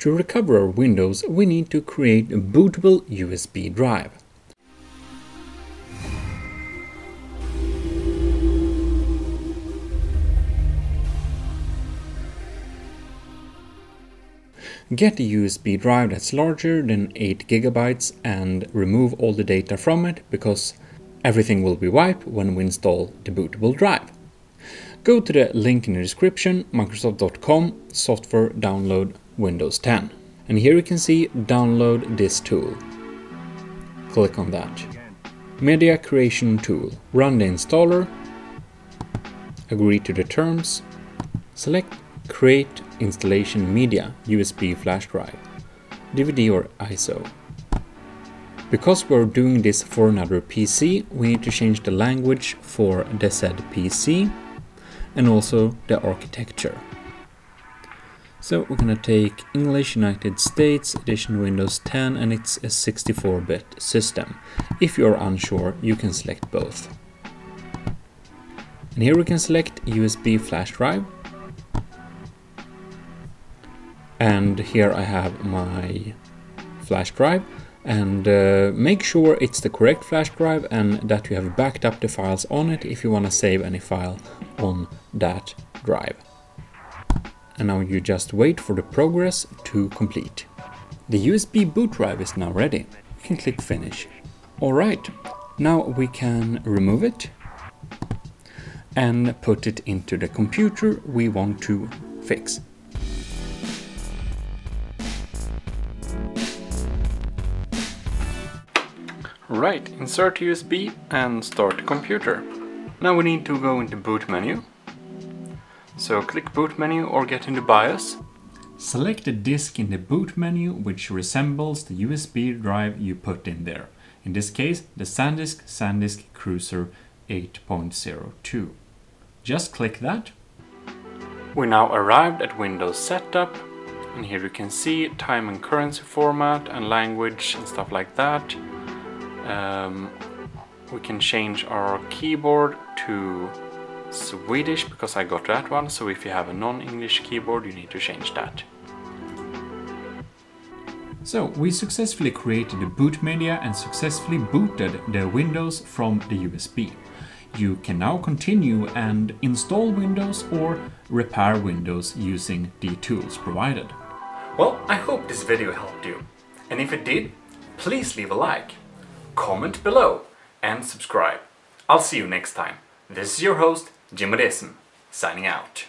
To recover our Windows, we need to create a bootable USB drive. Get a USB drive that's larger than 8 gigabytes and remove all the data from it because everything will be wiped when we install the bootable drive. Go to the link in the description, microsoft.com, software download Windows 10. And here you can see download this tool. Click on that. Media creation tool. Run the installer. Agree to the terms. Select create installation media, USB flash drive, DVD or ISO. Because we're doing this for another PC, we need to change the language for the said PC and also the architecture. So we're gonna take English United States edition Windows 10 and it's a 64-bit system. If you're unsure, you can select both. And here we can select USB flash drive and here I have my flash drive and uh, make sure it's the correct flash drive and that you have backed up the files on it if you want to save any file on that drive. And now you just wait for the progress to complete. The USB boot drive is now ready. You can click finish. Alright, now we can remove it and put it into the computer we want to fix. Right, insert USB and start the computer. Now we need to go into boot menu. So click boot menu or get into BIOS. Select the disk in the boot menu which resembles the USB drive you put in there. In this case, the SanDisk SanDisk Cruzer 8.02. Just click that. We now arrived at Windows Setup and here you can see time and currency format and language and stuff like that. Um, we can change our keyboard to Swedish because I got that one, so if you have a non-English keyboard you need to change that. So we successfully created the boot media and successfully booted the Windows from the USB. You can now continue and install Windows or repair Windows using the tools provided. Well, I hope this video helped you. And if it did, please leave a like comment below and subscribe. I'll see you next time. This is your host, Gmodism, signing out.